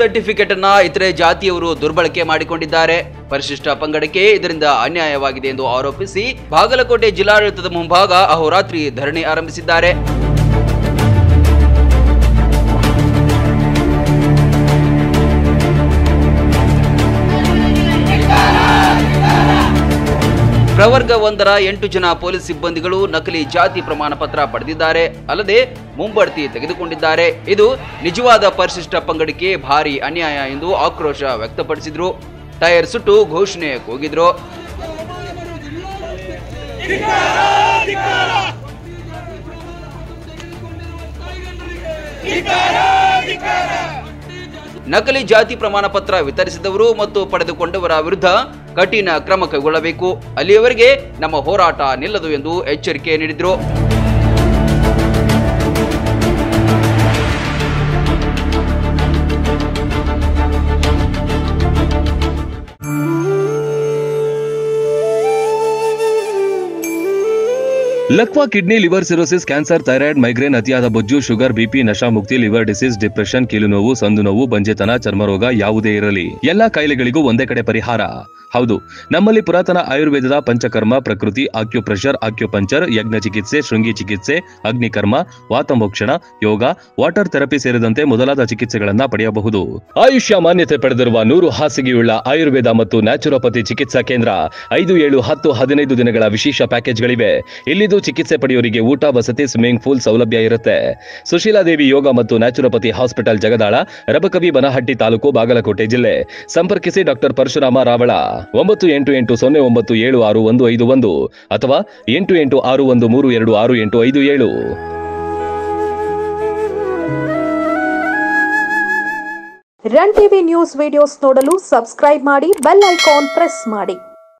Certificate ಅನ್ನ ಇತರೆ ಜಾತಿಯವರು ದುರ್ಬಳಕೆ ಮಾಡಿಕೊಂಡಿದ್ದಾರೆ. ಪರಿಶಿಷ್ಟ ಪಂಗಡಕ್ಕೆ ಇದರಿಂದ ಅನ್ಯಾಯವಾಗಿದೆ ಎಂದು ಆರೋಪಿಸಿ ಬಾಗಲಕೋಟೆ ಜಿಲ್ಲಾಡಳಿತದ ಮುಂಭಾಗ ಅಹೋರಾತ್ರಿ ಧರಣಿ ಆರಂಭಿಸಿದ್ದಾರೆ. ಪ್ರವರ್ಗ ಒಂದರ ಎಂಟು ಜನ ಪೊಲೀಸ್ ಸಿಬ್ಬಂದಿಗಳು ನಕಲಿ ಜಾತಿ ಪ್ರಮಾಣ ಪತ್ರ ಪಡೆದಿದ್ದಾರೆ. ಅಲ್ಲದೆ ಮುಂಬಡ್ತಿ ತೆಗೆದುಕೊಂಡಿದ್ದಾರೆ. ಇದು ನಿಜವಾದ ಪರಿಶಿಷ್ಟ ಪಂಗಡಕ್ಕೆ ಭಾರಿ ಅನ್ಯಾಯ ಎಂದು ಆಕ್ರೋಶ ವ್ಯಕ್ತಪಡಿಸಿದ್ರು. ಟೈರ್ ಸುಟ್ಟು ಘೋಷಣೆ ಕೂಗಿದ್ರು. ನಕಲಿ ಜಾತಿ ಪ್ರಮಾಣ ಪತ್ರ ವಿತರಿಸಿದವರು ಮತ್ತು ಪಡೆದುಕೊಂಡವರ ವಿರುದ್ಧ ಕಠಿಣ ಕ್ರಮ ಕೈಗೊಳ್ಳಬೇಕು. ಅಲ್ಲಿಯವರೆಗೆ ನಮ್ಮ ಹೋರಾಟ ನಿಲ್ಲದು ಎಂದು ಎಚ್ಚರಿಕೆ ನೀಡಿದರು. ಲಕ್ವಾ kidney, liver cirrhosis, cancer, thyroid, migraine, ಅತಿಯಾದ ಬೊಜ್ಜು, ಶುಗರ್ ಬಿಪಿ ನಶಾ ಮುಕ್ತಿ, ಲಿವರ್ ಡಿಸೀಸ್, ಡಿಪ್ರೆಷನ್ ಕೀಲು ನೋವು ಸಂದು ನೋವು ಬಂಜೆತನ ಚರ್ಮರೋಗ ಯಾವುದೇ ಇರಲಿ. ಎಲ್ಲಾ ಕಾಯಿಲೆಗಳಿಗೂ ಒಂದೇ ಕಡೆ ಪರಿಹಾರ. ಹೌದು. ನಮ್ಮಲ್ಲಿ ಪುರಾತನ ಆಯುರ್ವೇದದ ಪಂಚಕರ್ಮ, ಪ್ರಕೃತಿ, ಆಕ್ಯುಪ್ರೆಷರ್, ಆಕ್ಯುಪಂಚರ್, ಯಜ್ಞ ಚಿಕಿತ್ಸೆ, ಶೃಂಗಿ ಚಿಕಿತ್ಸೆ, ಅಗ್ನಿಕರ್ಮ, ವಾತಮೋಕ್ಷಣ, ಯೋಗ, ವಾಟರ್ ಥೆರಪಿ ಸೇರಿದಂತೆ ಮೊದಲಾದ ಚಿಕಿತ್ಸೆಗಳನ್ನ ಪಡೆಯಬಹುದು. ಆಯುಷ್ಯ ಮಾನ್ಯತೆ ಪಡೆದಿರುವ ನೂರು ಹಾಸಿಗೆಯುಳ್ಳ ಆಯುರ್ವೇದ ಮತ್ತು ನ್ಯಾಚುರೋಪತಿ ಚಿಕಿತ್ಸಾ ಕೇಂದ್ರ ಐದು, ಏಳು, ಹತ್ತು, ಹದಿನೈದು ದಿನಗಳ ವಿಶೇಷ ಪ್ಯಾಕೇಜ್ಗಳಿವೆ. ಇಲ್ಲಿದ್ದು ಚಿಕಿತ್ಸೆ ಪಡೆಯೋರಿಗೆ ಊಟ, ವಸತಿ, ಸ್ವಿಮ್ಮಿಂಗ್ ಪೂಲ್ ಸೌಲಭ್ಯ ಇರುತ್ತೆ. ಸುಶೀಲಾದೇವಿ ಯೋಗ ಮತ್ತು ನ್ಯಾಚುರೋಪತಿ ಹಾಸ್ಪಿಟಲ್ ಜಗದಾಳ, ರಬಕವಿ, ಬನಹಟ್ಟಿ ತಾಲೂಕು ಬಾಗಲಕೋಟೆ ಜಿಲ್ಲೆ. ಸಂಪರ್ಕಿಸಿ ಡಾಕ್ಟರ್ ಪರಶುರಾಮ ರಾವಳ. ಒಂಬತ್ತು ಎಂಟು ಎಂಟು ಸೊನ್ನೆ ಒಂಬತ್ತು ಏಳು ಆರು ಒಂದು ಐದು ಒಂದು ಅಥವಾ ಎಂಟು ಎಂಟು ಆರು ಒಂದು ಮೂರು ಎರಡು ಆರು ಎಂಟು ಐದು ಏಳು. ರನ್ ಟಿವಿ ನ್ಯೂಸ್ ವಿಡಿಯೋಸ್ ನೋಡಲು ಸಬ್ಸ್ಕ್ರೈಬ್ ಮಾಡಿ ಬೆಲ್ ಐಕಾನ್ ಪ್ರೆಸ್ ಮಾಡಿ.